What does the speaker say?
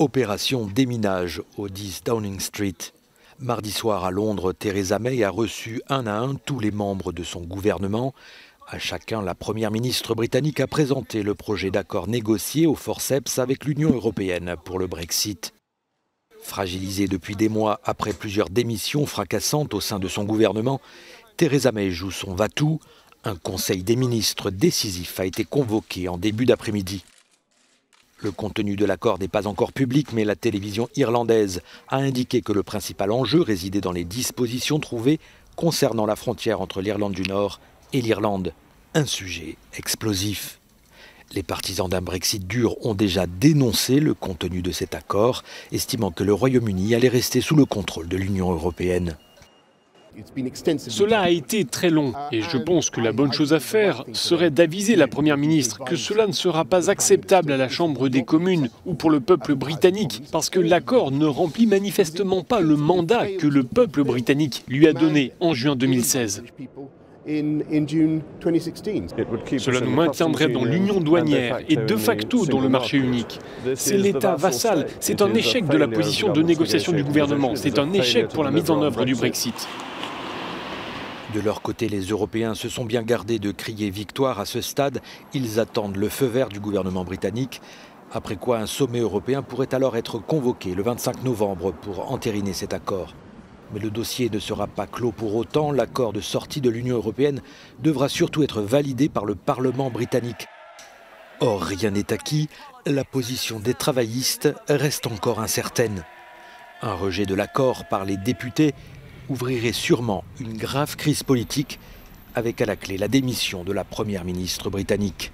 Opération déminage au 10 Downing Street. Mardi soir à Londres, Theresa May a reçu un à un tous les membres de son gouvernement. À chacun, la première ministre britannique a présenté le projet d'accord négocié au forceps avec l'Union européenne pour le Brexit. Fragilisée depuis des mois après plusieurs démissions fracassantes au sein de son gouvernement, Theresa May joue son va-tout. Un conseil des ministres décisif a été convoqué en début d'après-midi. Le contenu de l'accord n'est pas encore public, mais la télévision irlandaise a indiqué que le principal enjeu résidait dans les dispositions trouvées concernant la frontière entre l'Irlande du Nord et l'Irlande. Un sujet explosif. Les partisans d'un Brexit dur ont déjà dénoncé le contenu de cet accord, estimant que le Royaume-Uni allait rester sous le contrôle de l'Union européenne. Cela a été très long et je pense que la bonne chose à faire serait d'aviser la Première ministre que cela ne sera pas acceptable à la Chambre des communes ou pour le peuple britannique parce que l'accord ne remplit manifestement pas le mandat que le peuple britannique lui a donné en juin 2016. Cela nous maintiendrait dans l'union douanière et de facto dans le marché unique. C'est l'État vassal, c'est un échec de la position de négociation du gouvernement, c'est un échec pour la mise en œuvre du Brexit. De leur côté, les Européens se sont bien gardés de crier victoire à ce stade. Ils attendent le feu vert du gouvernement britannique. Après quoi, un sommet européen pourrait alors être convoqué le 25 novembre pour entériner cet accord. Mais le dossier ne sera pas clos pour autant. L'accord de sortie de l'Union européenne devra surtout être validé par le Parlement britannique. Or, rien n'est acquis. La position des travaillistes reste encore incertaine. Un rejet de l'accord par les députés ouvrirait sûrement une grave crise politique avec à la clé la démission de la première ministre britannique.